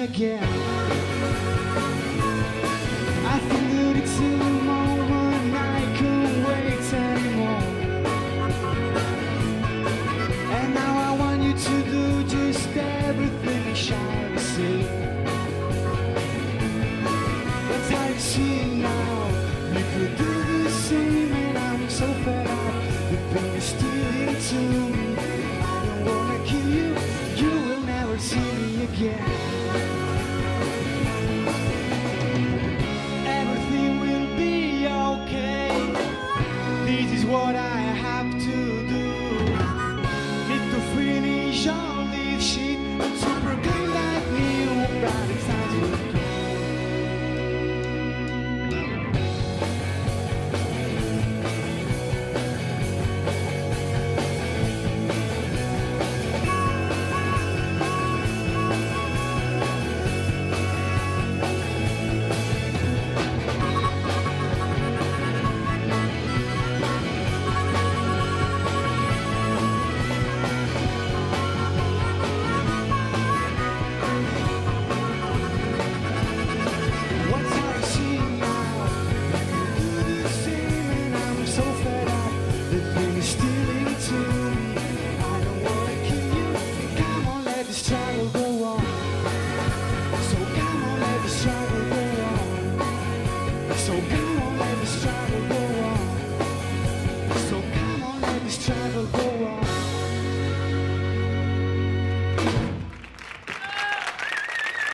again. I moment I couldn't wait anymore. And now I want you to do just everything see. Now. You could do the same, and I'm so fed up. Too. I don't wanna kill you. You will never see me again. This is what I have to